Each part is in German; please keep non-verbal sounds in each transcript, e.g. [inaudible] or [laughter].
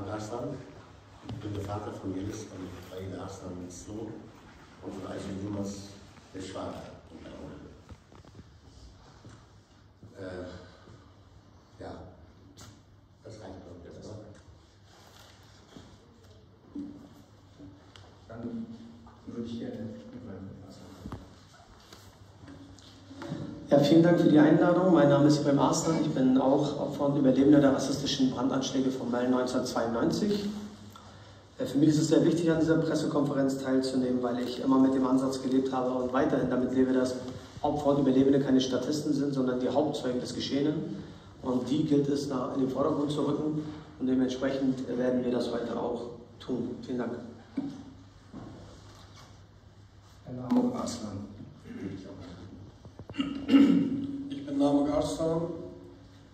Farid Arslan. Ich bin der Vater von Jelis und Aida Arslan ist Sohn. Und Aisha Yilmaz der Schwager und der Onkel. Äh, ja, das reicht ich jetzt. Oder? Dann würde ich gerne Ja, vielen Dank für die Einladung. Mein Name ist Ibrahim Arslan. Ich bin auch Opfer und Überlebender der rassistischen Brandanschläge von Mölln 1992. Äh, für mich ist es sehr wichtig, an dieser Pressekonferenz teilzunehmen, weil ich immer mit dem Ansatz gelebt habe und weiterhin damit lebe, dass Opfer und Überlebende keine Statisten sind, sondern die Hauptzeugen des Geschehenen. Und die gilt es da in den Vordergrund zu rücken. Und dementsprechend werden wir das heute auch tun. Vielen Dank. Herr Name Arslan. Ich bin Namuk Arslan,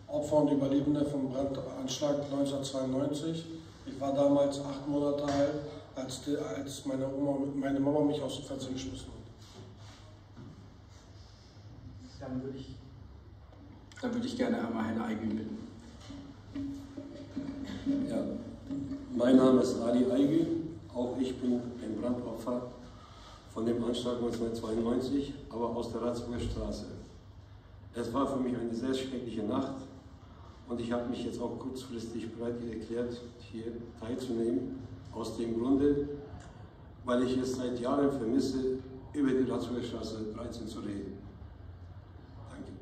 Opfer und Überlebender vom Brandanschlag 1992. Ich war damals acht Monate alt, als, die, als meine, Oma, meine Mama mich aus dem Fenster geschmissen hat. Dann würde ich, dann würde ich gerne einmal Herrn Eigel bitten. Ja, mein Name ist Ali Eigel, auch ich bin ein Brandopfer von dem Anschlag 1992, aber aus der Ratzburger Straße. Es war für mich eine sehr schreckliche Nacht und ich habe mich jetzt auch kurzfristig bereit erklärt, hier teilzunehmen, aus dem Grunde, weil ich es seit Jahren vermisse, über die Ratzburger Straße 13 zu reden. Danke.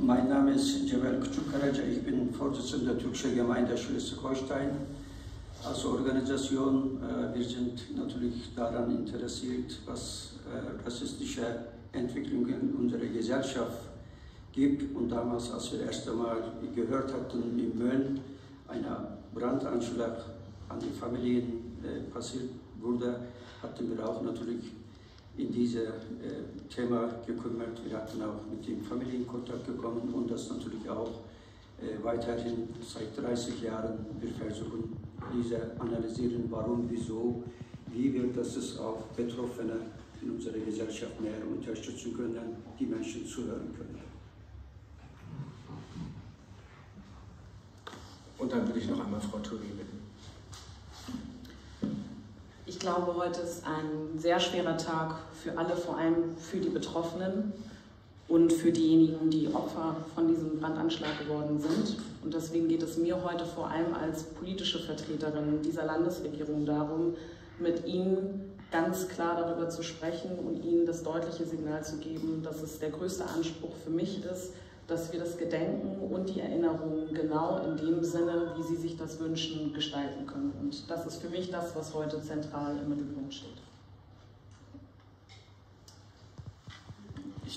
Mein Name ist Cemal Küçükkaraca, ich bin Vorsitzender der türkischen Gemeinde Schleswig-Holstein. Als Organisation, äh, wir sind natürlich daran interessiert, was äh, rassistische Entwicklungen in unserer Gesellschaft gibt. Und damals, als wir das erste Mal gehört hatten, in Mölln ein Brandanschlag an die Familien äh, passiert wurde, hatten wir auch natürlich in dieses äh, Thema gekümmert. Wir hatten auch mit den Familien Kontakt bekommen und das natürlich auch äh, weiterhin seit 30 Jahren. Wir versuchen diese analysieren, warum, wieso, wie wir das es auch Betroffene in unserer Gesellschaft mehr unterstützen können, die Menschen zuhören können. Und dann würde ich noch einmal Frau Thury bitten. Ich glaube, heute ist ein sehr schwerer Tag für alle, vor allem für die Betroffenen und für diejenigen, die Opfer von diesem Brandanschlag geworden sind. Und deswegen geht es mir heute vor allem als politische Vertreterin dieser Landesregierung darum, mit Ihnen ganz klar darüber zu sprechen und Ihnen das deutliche Signal zu geben, dass es der größte Anspruch für mich ist, dass wir das Gedenken und die Erinnerung genau in dem Sinne, wie Sie sich das wünschen, gestalten können. Und das ist für mich das, was heute zentral im Mittelpunkt steht.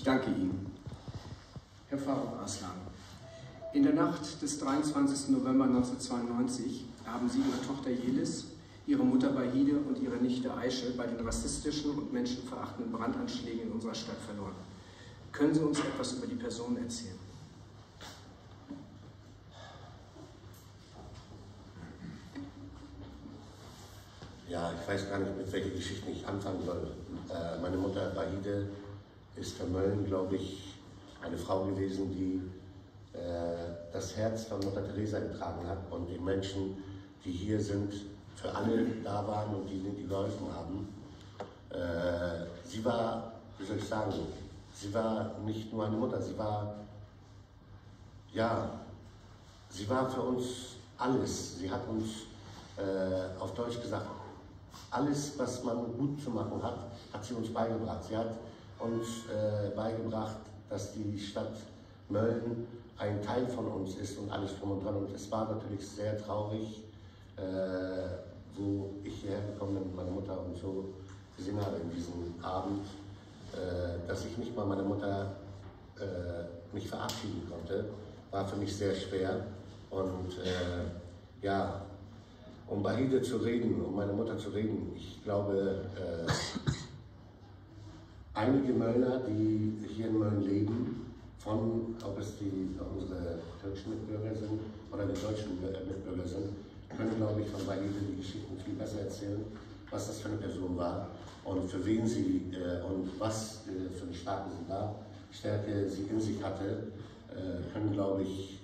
Ich danke Ihnen. Herr Faruk Aslan, in der Nacht des 23. November 1992 haben Sie Ihre Tochter Jelis, Ihre Mutter Bahide und Ihre Nichte Aische bei den rassistischen und menschenverachtenden Brandanschlägen in unserer Stadt verloren. Können Sie uns etwas über die Person erzählen? Ja, ich weiß gar nicht, mit welcher Geschichte ich anfangen soll. Äh, meine Mutter Bahide ist für Mölln, glaube ich, eine Frau gewesen, die äh, das Herz von Mutter Teresa getragen hat und den Menschen, die hier sind, für alle da waren und die, die geholfen haben. Äh, sie war, wie soll ich sagen, sie war nicht nur eine Mutter, sie war, ja, sie war für uns alles. Sie hat uns äh, auf Deutsch gesagt, alles, was man gut zu machen hat, hat sie uns beigebracht. Sie hat uns äh, beigebracht, dass die Stadt Mölln ein Teil von uns ist und alles drum und dran. Und es war natürlich sehr traurig, äh, wo ich hierher gekommen bin mit meiner Mutter und so gesehen habe in diesem Abend, äh, dass ich nicht mal meine Mutter äh, mich verabschieden konnte, war für mich sehr schwer. Und äh, ja, um Bahide zu reden, um meine Mutter zu reden, ich glaube, äh, einige Möllner, die hier in Mölln leben, von, ob es die, unsere türkischen Mitbürger sind oder die deutschen Mitbürger sind, können, glaube ich, von Bahide die Geschichten viel besser erzählen, was das für eine Person war und für wen sie äh, und was äh, für eine starke sie war, Stärke sie in sich hatte. äh, können, glaube ich,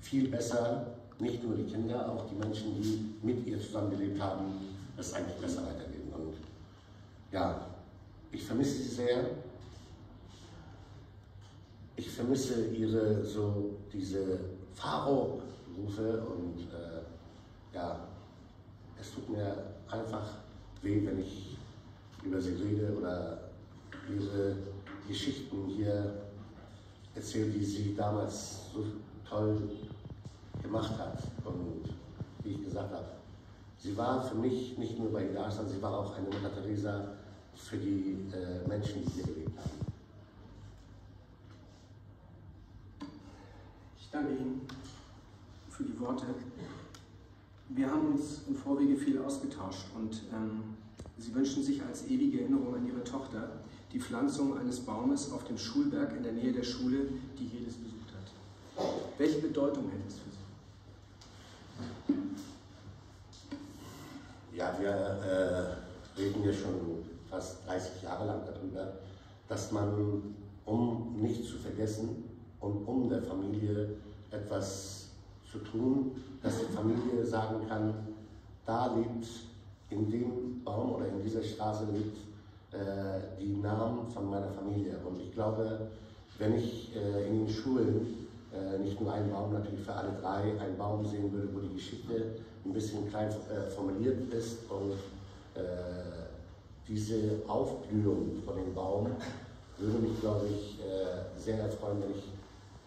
viel besser, nicht nur die Kinder, auch die Menschen, die mit ihr zusammengelebt haben, das eigentlich besser weitergeben. Und ja, ich vermisse sie sehr. Ich vermisse ihre, so diese Pharao-Rufe und äh, ja, es tut mir einfach weh, wenn ich über sie rede oder ihre Geschichten hier erzähle, die sie damals so toll gemacht hat. Und wie ich gesagt habe, sie war für mich nicht nur bei sondern sie war auch eine Mutter Teresa für die äh, Menschen, die hier gelebt haben. Ich danke Ihnen für die Worte. Wir haben uns im Vorwege viel ausgetauscht und ähm, Sie wünschen sich als ewige Erinnerung an Ihre Tochter die Pflanzung eines Baumes auf dem Schulberg in der Nähe der Schule, die jedes besucht hat. Welche Bedeutung hätte es für Sie? Ja, wir äh, reden ja schon fast 30 Jahre lang darüber, dass man, um nicht zu vergessen und um der Familie etwas zu tun, dass die Familie sagen kann, da lebt in dem Baum oder in dieser Straße lebt äh, die Namen von meiner Familie. Und ich glaube, wenn ich äh, in den Schulen äh, nicht nur einen Baum, natürlich für alle drei, einen Baum sehen würde, wo die Geschichte ein bisschen klein äh, formuliert ist und äh, diese Aufblühung von dem Baum würde mich, glaube ich, äh, sehr erfreuen, wenn ich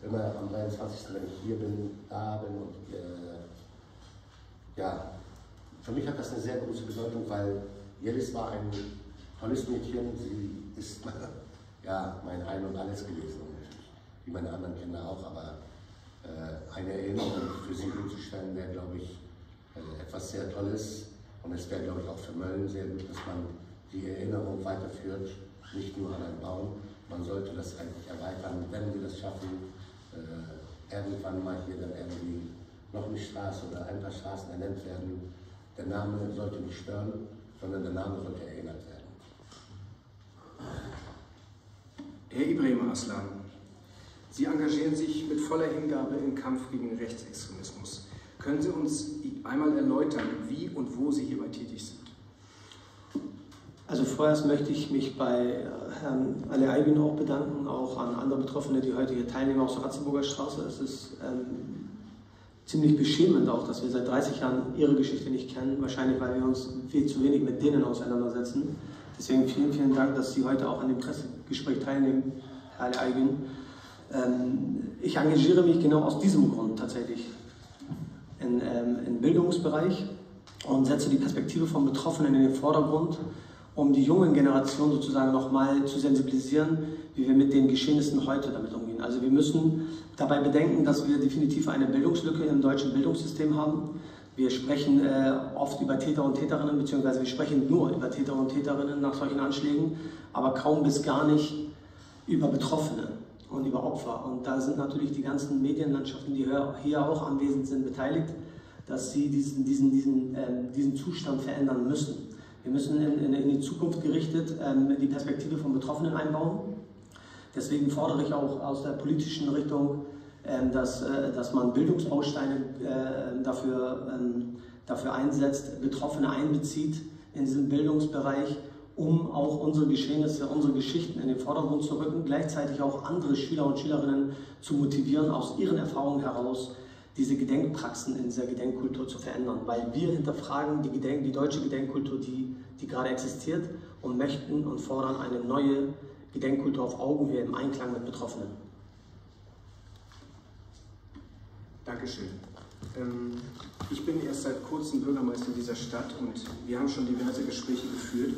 immer am 23., wenn ich hier bin, da bin und ja, für mich hat das eine sehr große Bedeutung, weil Jelis war ein tolles Mädchen. Sie ist [laughs] ja, mein Ein und Alles gewesen, wie meine anderen Kinder auch. Aber äh, eine Erinnerung für sie hinzustellen, wäre, glaube ich, äh, etwas sehr Tolles. Und es wäre, glaube ich, auch für Mölln sehr gut, dass man die Erinnerung weiterführt, nicht nur an einen Baum. Man sollte das eigentlich erweitern, wenn wir das schaffen, äh, irgendwann mal hier dann irgendwie noch eine Straße oder ein paar Straßen ernannt werden. Der Name sollte nicht stören, sondern der Name sollte erinnert werden. Herr Ibrahim Aslan, Sie engagieren sich mit voller Hingabe im Kampf gegen Rechtsextremismus. Können Sie uns einmal erläutern, wie und wo Sie hierbei tätig sind? Also vorerst möchte ich mich bei Herrn Ali Aybin auch bedanken, auch an andere Betroffene, die heute hier teilnehmen aus der Ratzeburger Straße. Es ist ähm, ziemlich beschämend auch, dass wir seit 30 Jahren ihre Geschichte nicht kennen, wahrscheinlich weil wir uns viel zu wenig mit denen auseinandersetzen. Deswegen vielen, vielen Dank, dass Sie heute auch an dem Pressegespräch teilnehmen, Herr Ali Aybin. Ähm, ich engagiere mich genau aus diesem Grund tatsächlich ähm, im Bildungsbereich und setze die Perspektive von Betroffenen in den Vordergrund, um die jungen Generationen sozusagen nochmal zu sensibilisieren, wie wir mit den Geschehnissen heute damit umgehen. Also wir müssen dabei bedenken, dass wir definitiv eine Bildungslücke im deutschen Bildungssystem haben. Wir sprechen äh, oft über Täter und Täterinnen, beziehungsweise wir sprechen nur über Täter und Täterinnen nach solchen Anschlägen, aber kaum bis gar nicht über Betroffene und über Opfer. Und da sind natürlich die ganzen Medienlandschaften, die hier auch anwesend sind, beteiligt, dass sie diesen, diesen, diesen, äh, diesen Zustand verändern müssen. Wir müssen in, in, die Zukunft gerichtet ähm, die Perspektive von Betroffenen einbauen. Deswegen fordere ich auch aus der politischen Richtung, ähm, dass, äh, dass man Bildungsbausteine äh, dafür, ähm, dafür einsetzt, Betroffene einbezieht in diesen Bildungsbereich um auch unsere Geschehnisse, unsere Geschichten in den Vordergrund zu rücken, gleichzeitig auch andere Schüler und Schülerinnen zu motivieren, aus ihren Erfahrungen heraus diese Gedenkpraxen in dieser Gedenkkultur zu verändern. Weil wir hinterfragen die, Gedenk die deutsche Gedenkkultur, die, die gerade existiert, und möchten und fordern eine neue Gedenkkultur auf Augenhöhe im Einklang mit Betroffenen. Dankeschön. Ähm, ich bin erst seit kurzem Bürgermeister dieser Stadt und wir haben schon diverse Gespräche geführt.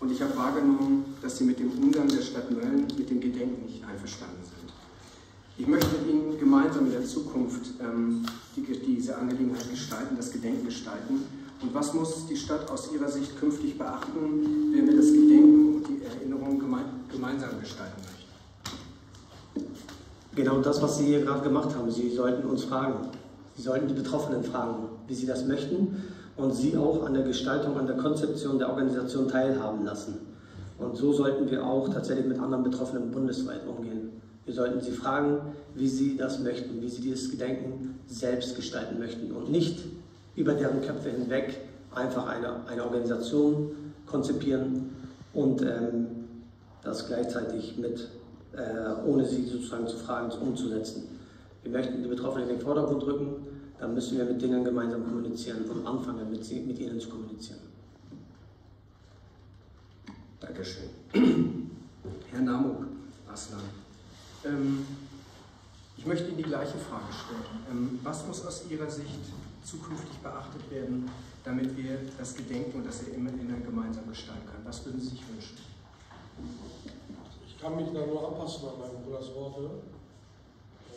Und ich habe wahrgenommen, dass Sie mit dem Umgang der Stadt Mölln mit dem Gedenken nicht einverstanden sind. Ich möchte mit Ihnen gemeinsam in der Zukunft ähm, die, diese Angelegenheit gestalten, das Gedenken gestalten. Und was muss die Stadt aus Ihrer Sicht künftig beachten, wenn wir das Gedenken und die Erinnerung geme gemeinsam gestalten möchten? Genau das, was Sie hier gerade gemacht haben. Sie sollten uns fragen. Sie sollten die Betroffenen fragen, wie sie das möchten und sie auch an der Gestaltung, an der Konzeption der Organisation teilhaben lassen. Und so sollten wir auch tatsächlich mit anderen Betroffenen bundesweit umgehen. Wir sollten sie fragen, wie sie das möchten, wie sie dieses Gedenken selbst gestalten möchten und nicht über deren Köpfe hinweg einfach eine, eine Organisation konzipieren und ähm, das gleichzeitig mit, äh, ohne sie sozusagen zu fragen, umzusetzen. Wir möchten die Betroffenen in den Vordergrund rücken, dann müssen wir mit denen gemeinsam kommunizieren und anfangen, mit, sie, mit ihnen zu kommunizieren. Dankeschön. Herr Namuk, Aslan. Ähm, ich möchte Ihnen die gleiche Frage stellen. Ähm, was muss aus Ihrer Sicht zukünftig beachtet werden, damit wir das Gedenken und das Erinnern gemeinsam gestalten können? Was würden Sie sich wünschen? Ich kann mich da nur anpassen an meinen Bruders Worte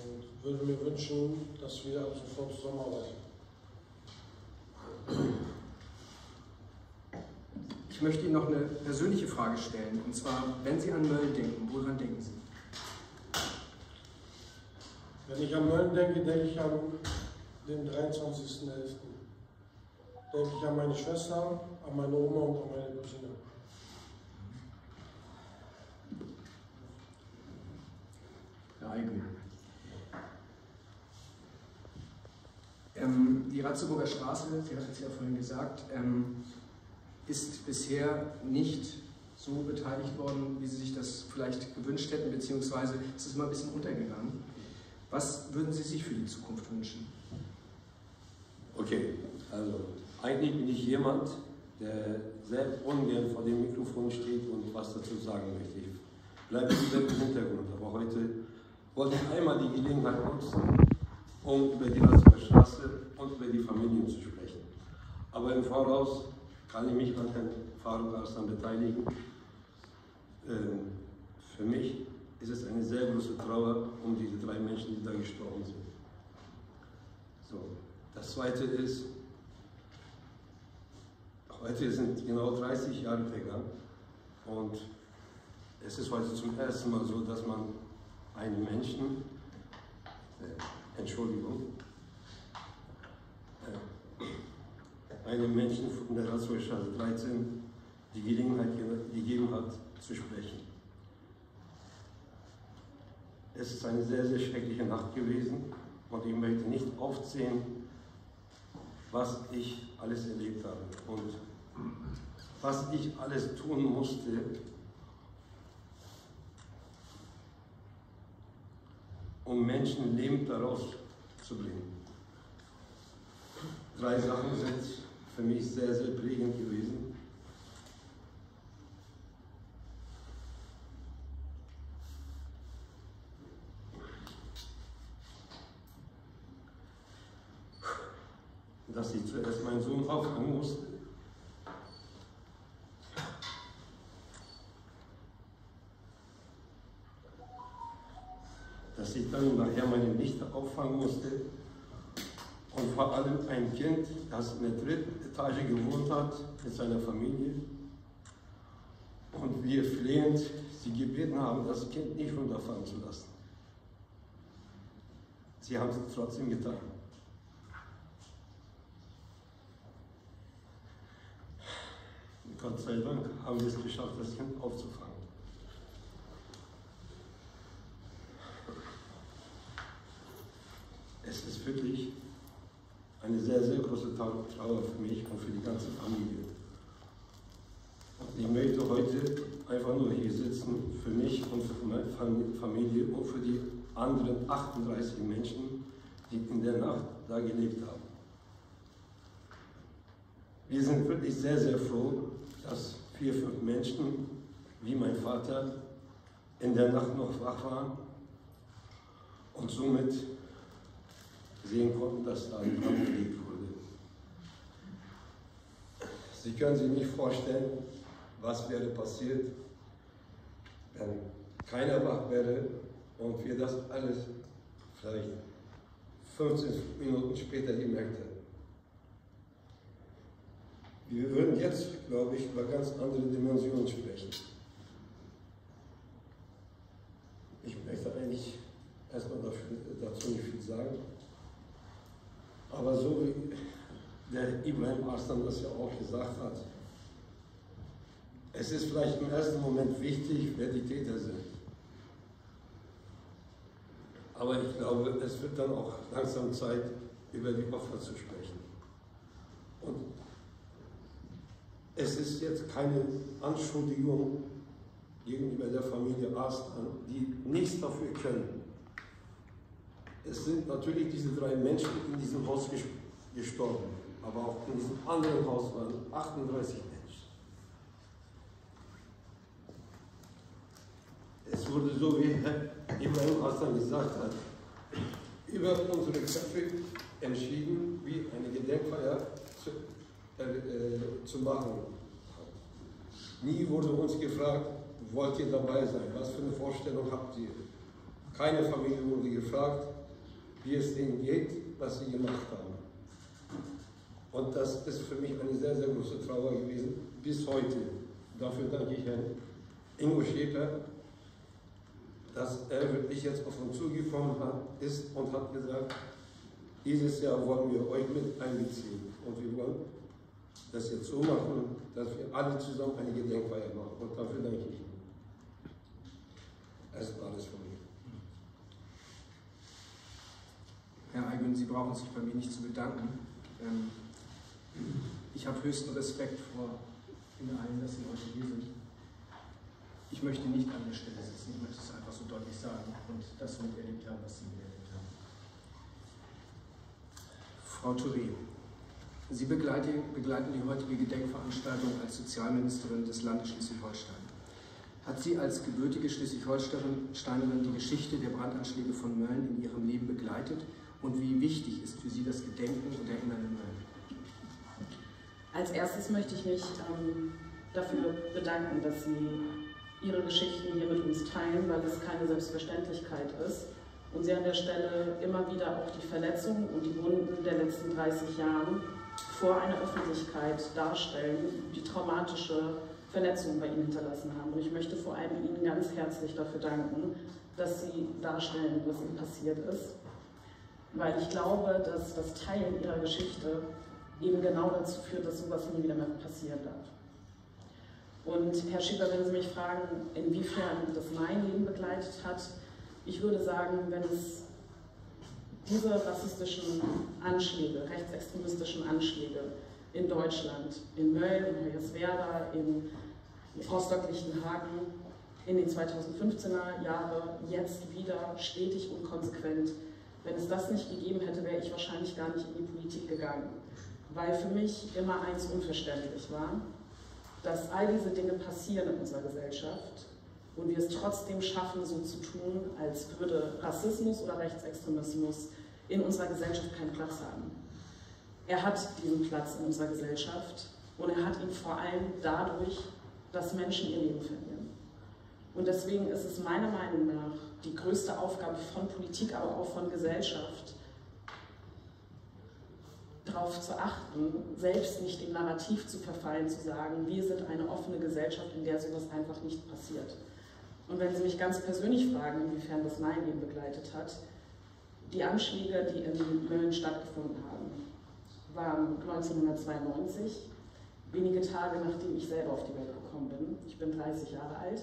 und würde mir wünschen, dass wir ab sofort zusammenarbeiten. Ich möchte Ihnen noch eine persönliche Frage stellen. Und zwar, wenn Sie an Mölln denken, woran denken Sie? Wenn ich an Mölln denke, denke ich an den 23.11. Denke ich an meine Schwester, an meine Oma und an meine Cousine. Herr Eigel. Ähm, die Ratzeburger Straße, Sie hatten es ja vorhin gesagt, ähm, ist bisher nicht so beteiligt worden, wie Sie sich das vielleicht gewünscht hätten, beziehungsweise ist es mal ein bisschen untergegangen. Was würden Sie sich für die Zukunft wünschen? Okay, also eigentlich bin ich jemand, der sehr ungern vor dem Mikrofon steht und was dazu sagen möchte. Ich bleibe lieber im Hintergrund, aber heute wollte ich einmal die Gelegenheit nutzen, um über die Ratzeburger Straße und über die Familien zu sprechen. Aber im Voraus kann ich mich an Herrn Faruk Arslan beteiligen. Ähm, für mich ist es eine sehr große Trauer um diese drei Menschen, die da gestorben sind. So. Das zweite ist, heute sind genau 30 Jahre vergangen und es ist heute zum ersten Mal so, dass man einem Menschen, äh, Entschuldigung, äh, einem Menschen von der Ratsvorstraße 13 die Gelegenheit gegeben hat, zu sprechen. Es ist eine sehr, sehr schreckliche Nacht gewesen und ich möchte nicht aufzählen, was ich alles erlebt habe und was ich alles tun musste, um Menschen lebend daraus zu bringen. Drei Sachen sind für mich sehr, sehr prägend gewesen. dass ich zuerst meinen Sohn auffangen musste. Dass ich dann nachher meine Nichte auffangen musste. Und vor allem ein Kind, das in der dritten Etage gewohnt hat mit seiner Familie. Und wir flehend sie gebeten haben, das Kind nicht runterfallen zu lassen. Sie haben es trotzdem getan. Gott sei Dank haben wir es geschafft, das Kind aufzufangen. Es ist wirklich eine sehr, sehr große Trauer für mich und für die ganze Familie. Und ich möchte heute einfach nur hier sitzen, für mich und für meine Familie und für die anderen 38 Menschen, die in der Nacht da gelebt haben. Wir sind wirklich sehr, sehr froh, dass vier, fünf Menschen, wie mein Vater, in der Nacht noch wach waren und somit sehen konnten, dass da ein Brand gelegt wurde. Sie können sich nicht vorstellen, was wäre passiert, wenn keiner wach wäre und wir das alles vielleicht 15 Minuten später gemerkt hätten. Wir würden jetzt, glaube ich, über ganz andere Dimensionen sprechen. Ich möchte eigentlich erstmal dazu nicht viel sagen. Aber so wie der Ibrahim Arslan das ja auch gesagt hat, es ist vielleicht im ersten Moment wichtig, wer die Täter sind. Aber ich glaube, es wird dann auch langsam Zeit, über die Opfer zu sprechen. Und es ist jetzt keine Anschuldigung gegenüber der Familie Arslan, die nichts dafür können. Es sind natürlich diese drei Menschen in diesem Haus gestorben, aber auch in diesem anderen Haus waren 38 Menschen. Es wurde so, wie Herr Ibrahim Hassan gesagt hat, über unsere Köpfe entschieden, wie eine Gedenkfeier zu, äh, zu machen. Nie wurde uns gefragt, wollt ihr dabei sein? Was für eine Vorstellung habt ihr? Keine Familie wurde gefragt, wie es denen geht, was sie gemacht haben. Und das ist für mich eine sehr, sehr große Trauer gewesen, bis heute. Dafür danke ich Herrn Ingo Schäfer, dass er wirklich jetzt auf uns zugekommen hat, ist und hat gesagt, dieses Jahr wollen wir euch mit einbeziehen. Und wir wollen das jetzt so machen, dass wir alle zusammen eine Gedenkfeier machen. Und dafür danke ich Ihnen. Das ist alles von mir. Herr Eigen, Sie brauchen sich bei mir nicht zu bedanken. Ähm, ich habe höchsten Respekt vor Ihnen allen, dass Sie heute hier sind. Ich möchte nicht an der Stelle sitzen, ich möchte es einfach so deutlich sagen und das miterlebt haben, was Sie miterlebt haben. Frau Touré, Sie begleiten, begleiten die heutige Gedenkveranstaltung als Sozialministerin des Landes Schleswig-Holstein. Hat sie als gebürtige Schleswig-Holsteinerin die Geschichte der Brandanschläge von Mölln in ihrem Leben begleitet und wie wichtig ist für Sie das Gedenken und Erinnern an Mölln? Als erstes möchte ich mich ähm, dafür bedanken, dass Sie Ihre Geschichten hier mit uns teilen, weil es keine Selbstverständlichkeit ist und Sie an der Stelle immer wieder auch die Verletzungen und die Wunden der letzten 30 Jahre vor einer Öffentlichkeit darstellen, die traumatische Verletzungen bei Ihnen hinterlassen haben. Und ich möchte vor allem Ihnen ganz herzlich dafür danken, dass Sie darstellen, was Ihnen passiert ist. Weil ich glaube, dass das Teilen Ihrer Geschichte eben genau dazu führt, dass sowas nie wieder mehr passieren darf. Und Herr Schieber, wenn Sie mich fragen, inwiefern das mein Leben begleitet hat, ich würde sagen, wenn es diese rassistischen Anschläge, rechtsextremistischen Anschläge in Deutschland, in Mölln, in Hoyerswerda, in Rostock-Lichtenhagen in den 2015er Jahren jetzt wieder stetig und konsequent. Wenn es das nicht gegeben hätte, wäre ich wahrscheinlich gar nicht in die Politik gegangen. Weil für mich immer eins unverständlich war, dass all diese Dinge passieren in unserer Gesellschaft und wir es trotzdem schaffen, so zu tun, als würde Rassismus oder Rechtsextremismus in unserer Gesellschaft keinen Platz haben. Er hat diesen Platz in unserer Gesellschaft und er hat ihn vor allem dadurch, dass Menschen ihr Leben verlieren. Und deswegen ist es meiner Meinung nach die größte Aufgabe von Politik, aber auch von Gesellschaft, darauf zu achten, selbst nicht dem Narrativ zu verfallen, zu sagen, wir sind eine offene Gesellschaft, in der sowas einfach nicht passiert. Und wenn Sie mich ganz persönlich fragen, inwiefern das mein Leben begleitet hat, die Anschläge, die in Mölln stattgefunden haben, waren 1992, wenige Tage nachdem ich selber auf die Welt gekommen bin. Ich bin 30 Jahre alt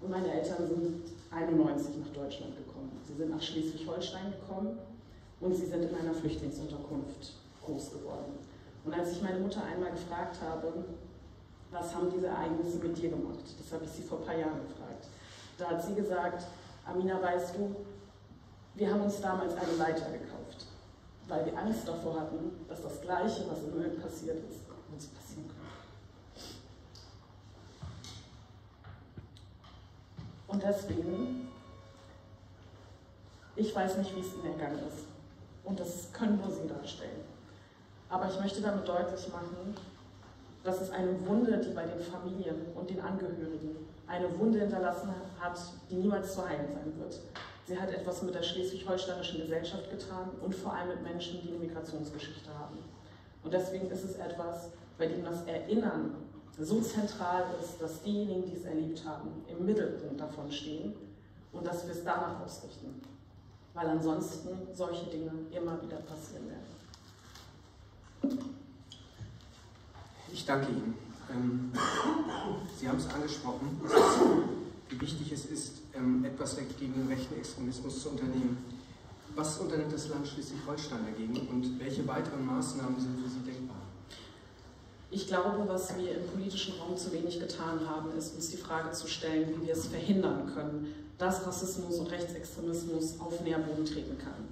und meine Eltern sind 91 nach Deutschland gekommen. Sie sind nach Schleswig-Holstein gekommen und sie sind in einer Flüchtlingsunterkunft groß geworden. Und als ich meine Mutter einmal gefragt habe, was haben diese Ereignisse mit dir gemacht? Das habe ich sie vor ein paar Jahren gefragt. Da hat sie gesagt, Amina, weißt du, wir haben uns damals eine Leiter gekauft, weil wir Angst davor hatten, dass das Gleiche, was in Mölln passiert ist, uns passieren könnte. Und deswegen, ich weiß nicht, wie es Ihnen ergangen ist. Und das können nur Sie darstellen. Aber ich möchte damit deutlich machen, dass es eine Wunde, die bei den Familien und den Angehörigen eine Wunde hinterlassen hat, die niemals zu heilen sein wird. Sie hat etwas mit der schleswig-holsteinischen Gesellschaft getan und vor allem mit Menschen, die eine Migrationsgeschichte haben. Und deswegen ist es etwas, bei dem das Erinnern so zentral ist, dass diejenigen, die es erlebt haben, im Mittelpunkt davon stehen und dass wir es danach ausrichten. Weil ansonsten solche Dinge immer wieder passieren werden. Ich danke Ihnen. Ähm, Sie haben es angesprochen, wie wichtig es ist, ähm, etwas gegen den rechten Extremismus zu unternehmen. Was unternimmt das Land Schleswig-Holstein dagegen und welche weiteren Maßnahmen sind für Sie denkbar? Ich glaube, was wir im politischen Raum zu wenig getan haben, ist uns die Frage zu stellen, wie wir es verhindern können, dass Rassismus und Rechtsextremismus auf Nährboden treten kann.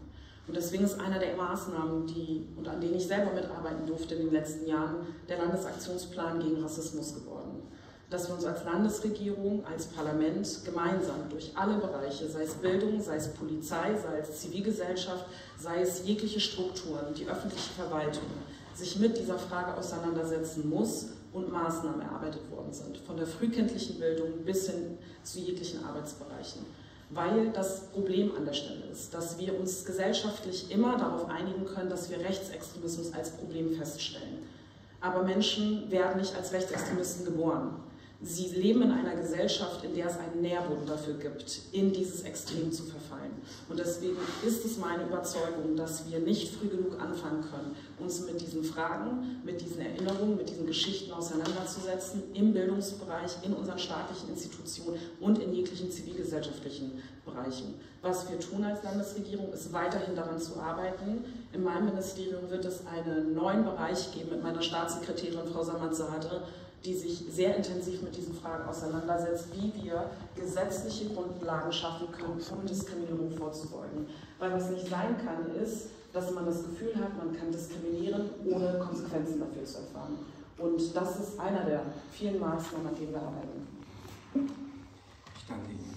Und deswegen ist einer der Maßnahmen, die, und an denen ich selber mitarbeiten durfte in den letzten Jahren, der Landesaktionsplan gegen Rassismus geworden. Dass wir uns als Landesregierung, als Parlament gemeinsam durch alle Bereiche, sei es Bildung, sei es Polizei, sei es Zivilgesellschaft, sei es jegliche Strukturen, die öffentliche Verwaltung, sich mit dieser Frage auseinandersetzen muss und Maßnahmen erarbeitet worden sind, von der frühkindlichen Bildung bis hin zu jeglichen Arbeitsbereichen. Weil das Problem an der Stelle ist, dass wir uns gesellschaftlich immer darauf einigen können, dass wir Rechtsextremismus als Problem feststellen. Aber Menschen werden nicht als Rechtsextremisten geboren. Sie leben in einer Gesellschaft, in der es einen Nährboden dafür gibt, in dieses Extrem zu verfallen. Und deswegen ist es meine Überzeugung, dass wir nicht früh genug anfangen können, uns mit diesen Fragen, mit diesen Erinnerungen, mit diesen Geschichten auseinanderzusetzen, im Bildungsbereich, in unseren staatlichen Institutionen und in jeglichen zivilgesellschaftlichen Bereichen. Was wir tun als Landesregierung, ist weiterhin daran zu arbeiten. In meinem Ministerium wird es einen neuen Bereich geben mit meiner Staatssekretärin Frau Samatzade, die sich sehr intensiv mit diesen Fragen auseinandersetzt, wie wir gesetzliche Grundlagen schaffen können, um Diskriminierung vorzubeugen. Weil was nicht sein kann, ist, dass man das Gefühl hat, man kann diskriminieren, ohne Konsequenzen dafür zu erfahren. Und das ist einer der vielen Maßnahmen, an denen wir arbeiten. Ich danke Ihnen.